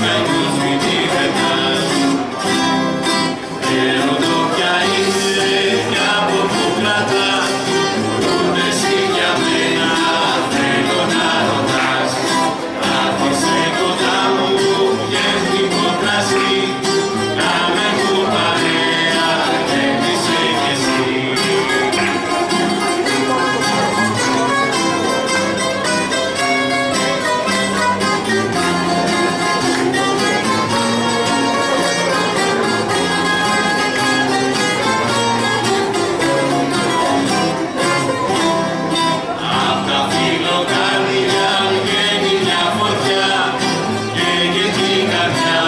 shiny. Virginia.